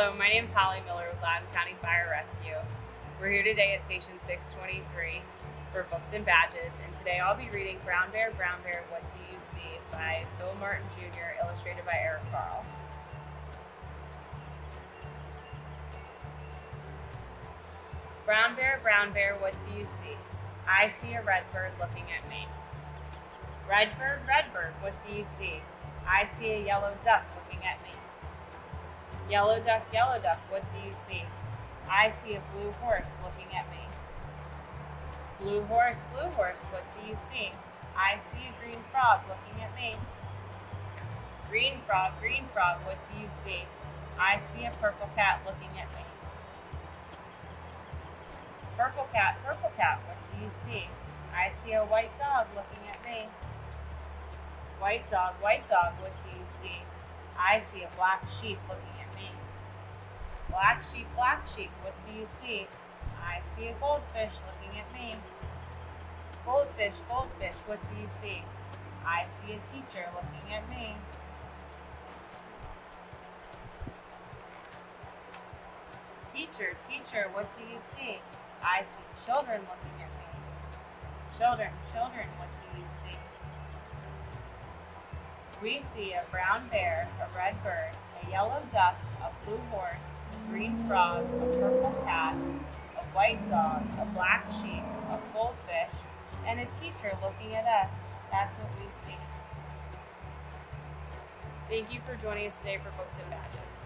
Hello, my name is Holly Miller with Loudoun County Fire Rescue. We're here today at Station 623 for Books and Badges, and today I'll be reading Brown Bear, Brown Bear, What Do You See by Bill Martin Jr., illustrated by Eric Carle. Brown Bear, Brown Bear, what do you see? I see a red bird looking at me. Red bird, red bird, what do you see? I see a yellow duck looking at me. Yellow duck, yellow duck, what do you see? I see a blue horse looking at me. Blue horse, blue horse, what do you see? I see a green frog looking at me. Green frog, green frog, what do you see? I see a purple cat looking at me. Purple cat, purple cat, what do you see? I see a white dog looking at me. White dog, white dog, what do you see? I see a black sheep looking at me. Black sheep, black sheep, what do you see? I see a goldfish looking at me. Goldfish, goldfish, what do you see? I see a teacher looking at me. Teacher, teacher, what do you see? I see children looking at me. Children, children, what do you see? We see a brown bear, a red bird, a yellow duck, a blue horse, green frog, a purple cat, a white dog, a black sheep, a goldfish, and a teacher looking at us. That's what we see. Thank you for joining us today for Books and Badges.